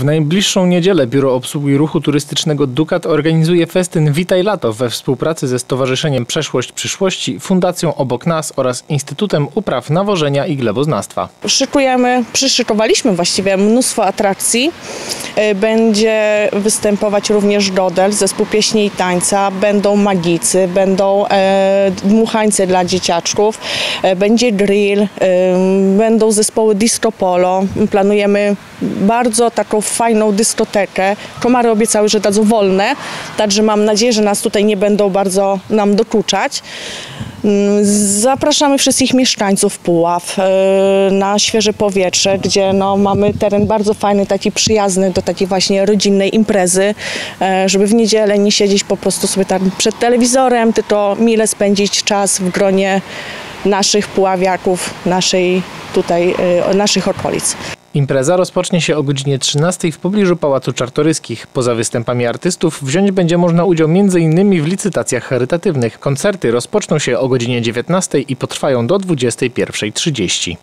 W najbliższą niedzielę Biuro Obsługi Ruchu Turystycznego Dukat organizuje festyn Witaj Lato we współpracy ze Stowarzyszeniem Przeszłość Przyszłości, Fundacją Obok Nas oraz Instytutem Upraw Nawożenia i Gleboznawstwa. Szykujemy, przyszykowaliśmy właściwie mnóstwo atrakcji. Y, Będzie występować również Dodel, zespół pieśni i tańca, będą magicy, będą e, dmuchańce dla dzieciaczków, e, będzie drill, będą zespoły disco polo. Planujemy bardzo taką fajną dyskotekę. Komary obiecały, że dadzą wolne, także mam nadzieję, że nas tutaj nie będą bardzo nam dokuczać. Mm, Zapraszamy wszystkich mieszkańców Puław e, na świeże powietrze, gdzie no, mamy teren bardzo fajny, taki przyjazny do takiej właśnie rodzinnej imprezy, e, żeby w niedzielę nie siedzieć po prostu sobie tam przed telewizorem, tylko mile spędzić czas w gronie naszych puławiaków, naszej tutaj, e, naszych okolic. Impreza rozpocznie się o godzinie 13 w pobliżu Pałacu Czartoryskich. Poza występami artystów wziąć będzie można udział m.in. w licytacjach charytatywnych. Koncerty rozpoczną się o godzinie 19 i potrwają do 21.30.